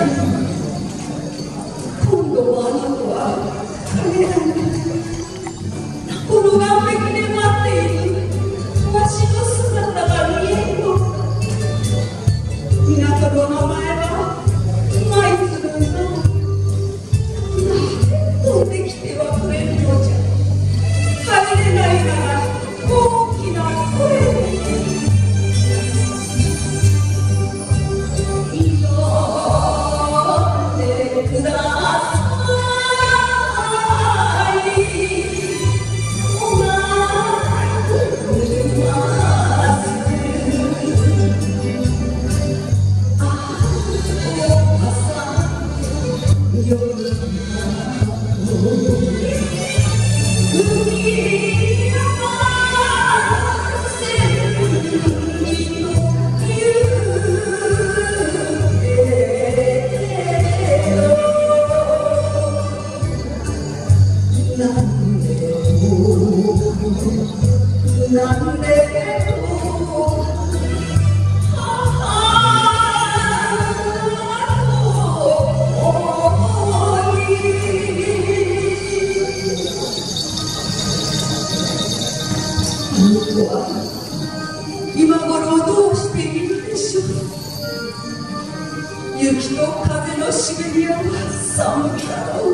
Amém. 今頃どうしているでしょう？雪と風の湿り合う寒いだろう。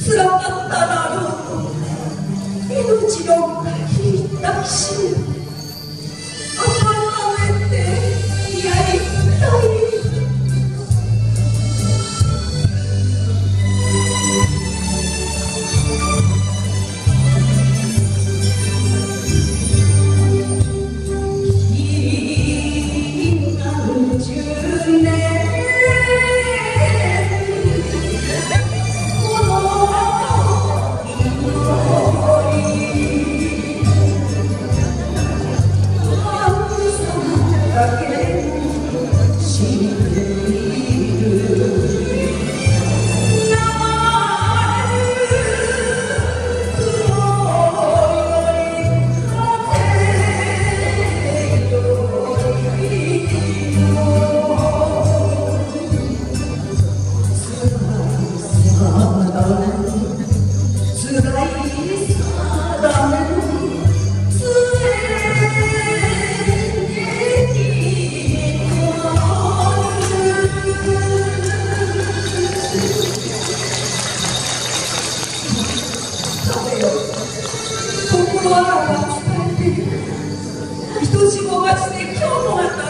辛かっただろう命の限り抱きし。心が伝えている愛しもがして今日もまた